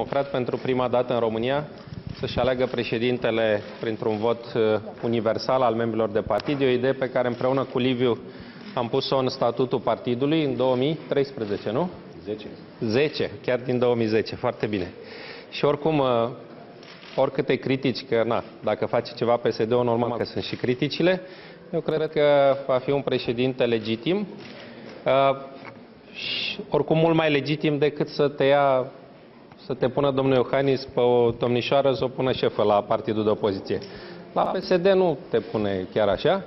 Democrat pentru prima dată în România să-și aleagă președintele printr-un vot uh, universal al membrilor de partid. E o idee pe care împreună cu Liviu am pus-o în statutul partidului în 2013, nu? 10. 10, chiar din 2010, foarte bine. Și oricum, uh, oricâte critici, că na, dacă face ceva PSD-ul, normal că sunt și criticile, eu cred că va fi un președinte legitim, uh, și oricum mult mai legitim decât să te ia să te pună domnul Iohannis pe o domnișoară să o pună șefă la partidul de opoziție. La PSD nu te pune chiar așa.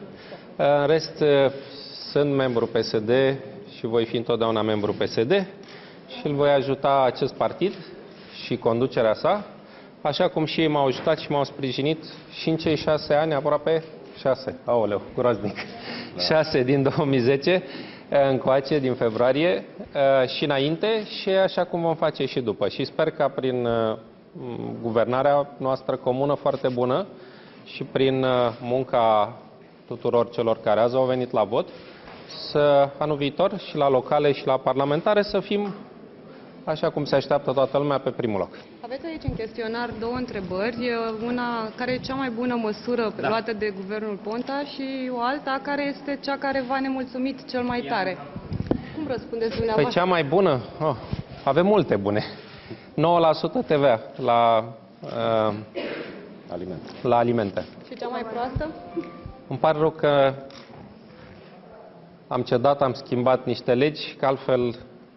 În rest, sunt membru PSD și voi fi întotdeauna membru PSD și îl voi ajuta acest partid și conducerea sa, așa cum și ei m-au ajutat și m-au sprijinit și în cei șase ani, aproape șase, aoleu, groaznic, da. șase din 2010, încoace, din februarie uh, și înainte și așa cum vom face și după. Și sper ca prin uh, guvernarea noastră comună foarte bună și prin uh, munca tuturor celor care azi au venit la vot, să anul viitor și la locale și la parlamentare să fim așa cum se așteaptă toată lumea pe primul loc. Aveți aici în chestionar două întrebări. Una, care e cea mai bună măsură da. luată de guvernul Ponta și o alta, care este cea care v-a nemulțumit cel mai tare? Cum răspundeți Păi dumneavoastră? cea mai bună? Oh, avem multe bune. 9% TVA la, uh, Alimente. la alimente. Și cea mai proastă? Îmi pare rău că am cedat, am schimbat niște legi, că altfel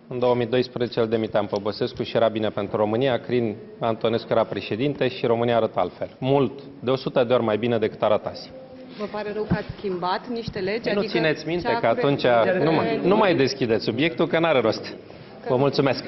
în 2012 îl demiteam pe Băsescu și era bine pentru România. Crin Antonescu era președinte și România arăta altfel. Mult, de 100 de ori mai bine decât arătase. Vă pare rău că ați schimbat niște legi? Păi nu adică țineți minte cea că cu atunci referire- nu mai, nu mai deschideți subiectul, că n-are rost. Vă mulțumesc.